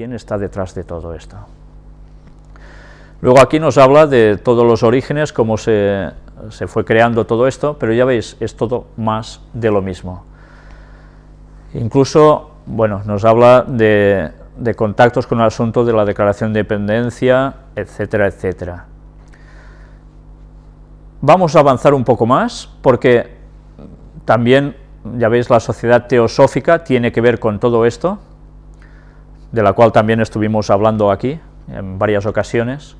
quién está detrás de todo esto. Luego aquí nos habla de todos los orígenes, cómo se, fue creando todo esto, pero ya veis, es todo más de lo mismo. Incluso, bueno, nos habla de, de contactos con el asunto de la declaración de independencia, etcétera, etcétera. Vamos a avanzar un poco más, porque también, ya veis, la sociedad teosófica tiene que ver con todo esto, de la cual también estuvimos hablando aquí en varias ocasiones.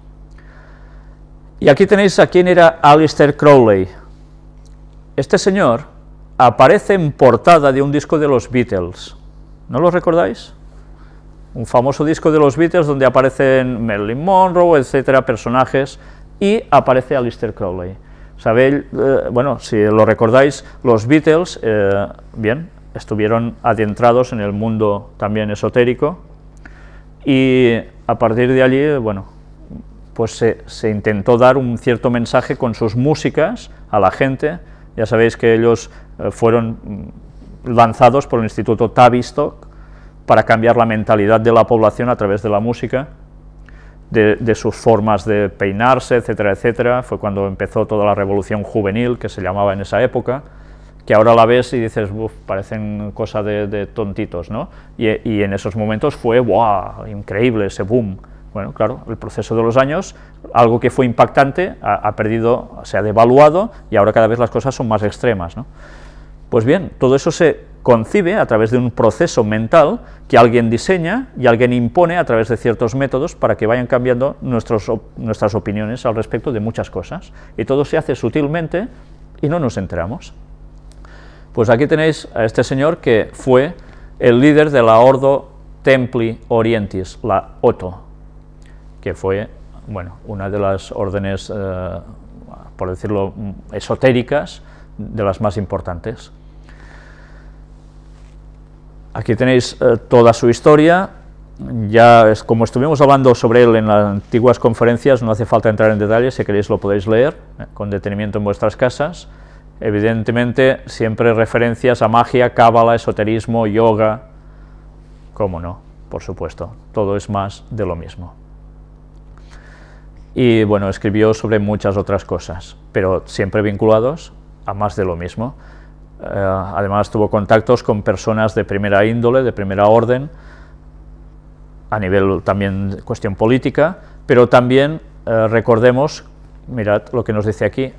Y aquí tenéis a quién era Alistair Crowley. Este señor aparece en portada de un disco de los Beatles. ¿No lo recordáis? Un famoso disco de los Beatles donde aparecen Marilyn Monroe, etcétera, personajes, y aparece Alistair Crowley. Sabéis, eh, bueno, si lo recordáis, los Beatles, eh, bien, estuvieron adentrados en el mundo también esotérico, y a partir de allí, bueno, pues se, intentó dar un cierto mensaje con sus músicas a la gente. Ya sabéis que ellos eh, fueron mm, lanzados por el Instituto Tavistock para cambiar la mentalidad de la población a través de la música, de, sus formas de peinarse, etcétera, etcétera. Fue cuando empezó toda la revolución juvenil, que se llamaba en esa época, que ahora la ves y dices, Uf, parecen cosas de, tontitos, ¿no? Y, en esos momentos fue, ¡wow!, increíble ese boom. Bueno, claro, el proceso de los años, algo que fue impactante, ha, perdido, se ha devaluado y ahora cada vez las cosas son más extremas. ¿no? Pues bien, todo eso se concibe a través de un proceso mental que alguien diseña y alguien impone a través de ciertos métodos para que vayan cambiando nuestras opiniones al respecto de muchas cosas. Y todo se hace sutilmente y no nos enteramos. Pues aquí tenéis a este señor que fue el líder de la Ordo Templi Orientis, la OTO, que fue bueno, una de las órdenes, eh, por decirlo, esotéricas, de las más importantes. Aquí tenéis eh, toda su historia, ya es, como estuvimos hablando sobre él en las antiguas conferencias, no hace falta entrar en detalles, si queréis lo podéis leer eh, con detenimiento en vuestras casas. Evidentemente, siempre referencias a magia, cábala, esoterismo, yoga, cómo no, por supuesto, todo es más de lo mismo. Y bueno, escribió sobre muchas otras cosas, pero siempre vinculados a más de lo mismo. Eh, además tuvo contactos con personas de primera índole, de primera orden, a nivel también de cuestión política, pero también eh, recordemos, mirad lo que nos dice aquí,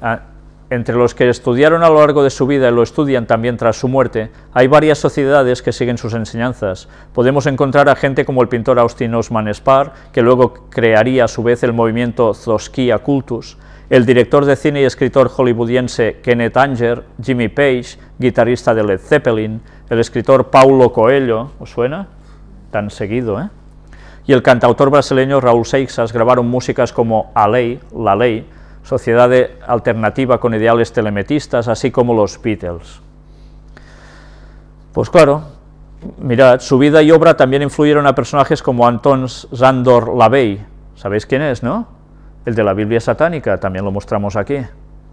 entre los que estudiaron a lo largo de su vida y lo estudian también tras su muerte, hay varias sociedades que siguen sus enseñanzas. Podemos encontrar a gente como el pintor Austin Osman Spar, que luego crearía a su vez el movimiento Zoskia Cultus, el director de cine y escritor hollywoodiense Kenneth Anger, Jimmy Page, guitarrista de Led Zeppelin, el escritor Paulo Coelho, ¿os suena? Tan seguido, ¿eh? Y el cantautor brasileño Raúl Seixas grabaron músicas como A Ley, La Ley, sociedad alternativa con ideales telemetistas, así como los Beatles. Pues claro, mirad, su vida y obra también influyeron a personajes como Anton Zandor Lavey, ¿sabéis quién es, no? El de la Biblia satánica, también lo mostramos aquí,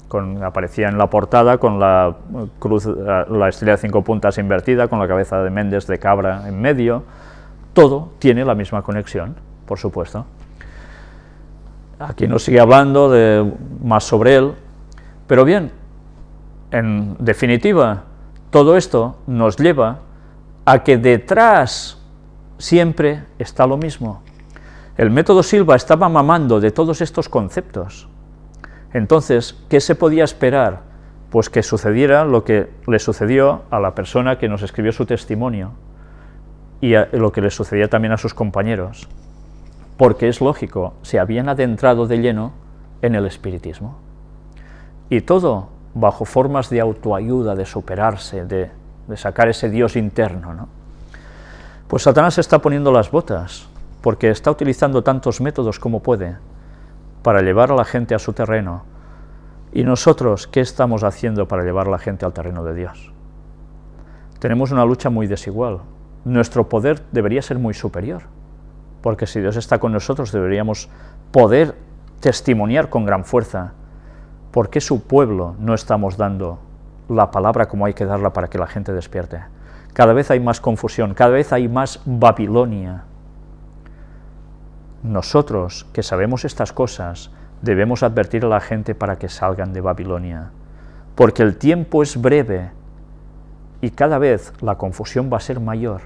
con, aparecía en la portada con la cruz, la estrella de cinco puntas invertida, con la cabeza de Méndez de cabra en medio, todo tiene la misma conexión, por supuesto. Aquí nos sigue hablando de, más sobre él, pero bien, en definitiva, todo esto nos lleva a que detrás siempre está lo mismo. El método Silva estaba mamando de todos estos conceptos. Entonces, ¿qué se podía esperar? Pues que sucediera lo que le sucedió a la persona que nos escribió su testimonio y lo que le sucedía también a sus compañeros porque es lógico, se habían adentrado de lleno en el espiritismo. Y todo bajo formas de autoayuda, de superarse, de, sacar ese Dios interno. ¿no? Pues Satanás está poniendo las botas, porque está utilizando tantos métodos como puede para llevar a la gente a su terreno. ¿Y nosotros qué estamos haciendo para llevar a la gente al terreno de Dios? Tenemos una lucha muy desigual. Nuestro poder debería ser muy superior porque si Dios está con nosotros deberíamos poder testimoniar con gran fuerza. ¿Por qué su pueblo no estamos dando la palabra como hay que darla para que la gente despierte? Cada vez hay más confusión, cada vez hay más Babilonia. nosotros que sabemos estas cosas debemos advertir a la gente para que salgan de Babilonia, porque el tiempo es breve y cada vez la confusión va a ser mayor.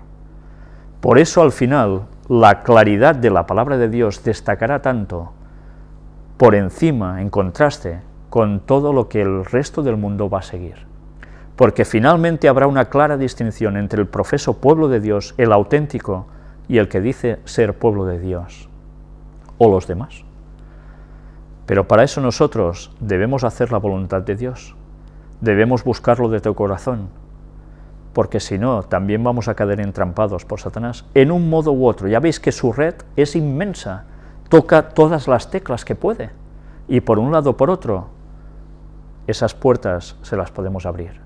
Por eso al final la claridad de la palabra de Dios destacará tanto por encima, en contraste, con todo lo que el resto del mundo va a seguir. Porque finalmente habrá una clara distinción entre el profeso pueblo de Dios, el auténtico, y el que dice ser pueblo de Dios, o los demás. Pero para eso nosotros debemos hacer la voluntad de Dios, debemos buscarlo de tu corazón, porque si no, también vamos a caer entrampados por Satanás en un modo u otro. Ya veis que su red es inmensa, toca todas las teclas que puede, y por un lado o por otro, esas puertas se las podemos abrir.